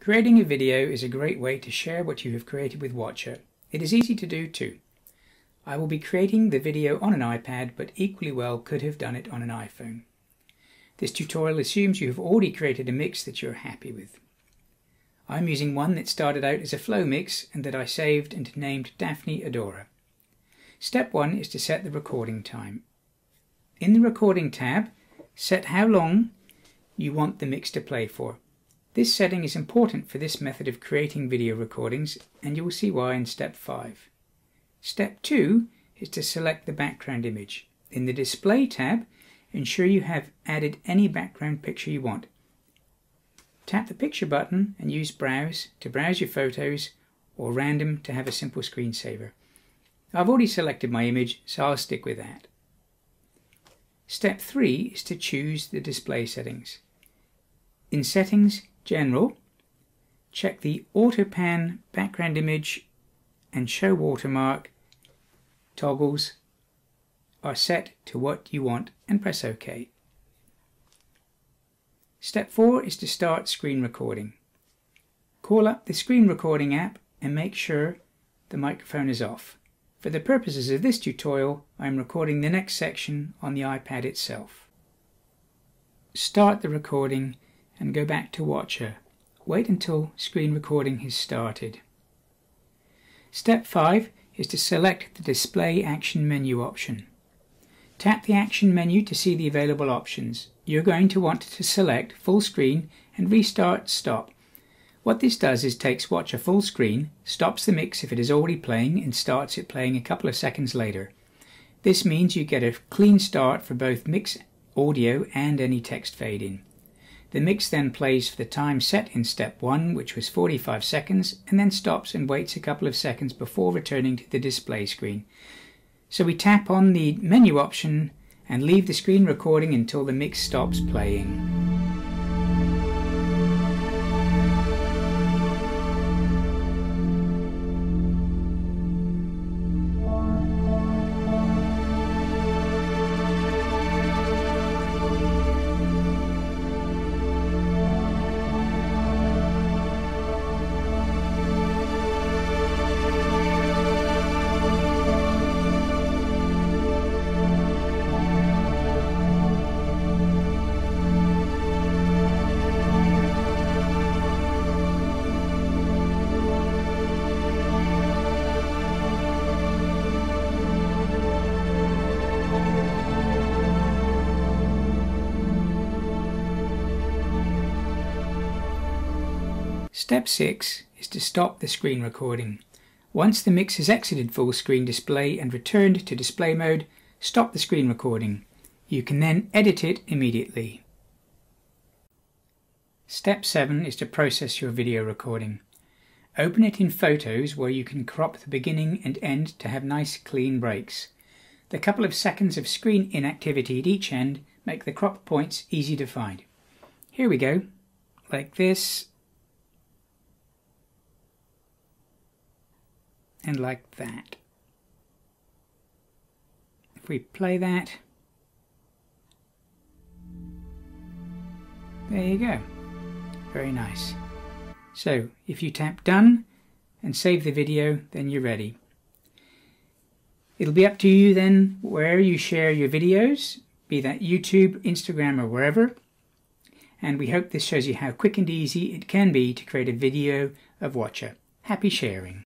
Creating a video is a great way to share what you have created with Wotja. It is easy to do too. I will be creating the video on an iPad but equally well could have done it on an iPhone. This tutorial assumes you have already created a mix that you're happy with. I'm using one that started out as a flow mix and that I saved and named Daphne Adora. Step 1 is to set the recording time. In the recording tab, set how long you want the mix to play for. This setting is important for this method of creating video recordings and you will see why in step 5. Step 2 is to select the background image. In the display tab, ensure you have added any background picture you want. Tap the picture button and use browse to browse your photos or random to have a simple screensaver. I've already selected my image so I'll stick with that. Step 3 is to choose the display settings. In settings, General, check the Auto Pan background image and Show Watermark toggles are set to what you want and press OK. Step 4 is to start screen recording. Call up the screen recording app and make sure the microphone is off. For the purposes of this tutorial, I am recording the next section on the iPad itself. Start the recording and go back to Wotja. Wait until screen recording has started. Step 5 is to select the Display Action menu option. Tap the Action menu to see the available options. You're going to want to select Full Screen and Restart Stop. What this does is takes Wotja full screen, stops the mix if it is already playing and starts it playing a couple of seconds later. This means you get a clean start for both mix audio and any text fade in. The mix then plays for the time set in step 1, which was 45 seconds, and then stops and waits a couple of seconds before returning to the display screen. So we tap on the menu option and leave the screen recording until the mix stops playing. Step 6 is to stop the screen recording. Once the mix has exited full screen display and returned to display mode, stop the screen recording. You can then edit it immediately. Step 7 is to process your video recording. Open it in Photos where you can crop the beginning and end to have nice clean breaks. The couple of seconds of screen inactivity at each end make the crop points easy to find. Here we go, like this and like that. If we play that, there you go. Very nice. So if you tap done and save the video, then you're ready. It'll be up to you then where you share your videos, be that YouTube, Instagram or wherever. And we hope this shows you how quick and easy it can be to create a video of Wotja. Happy sharing.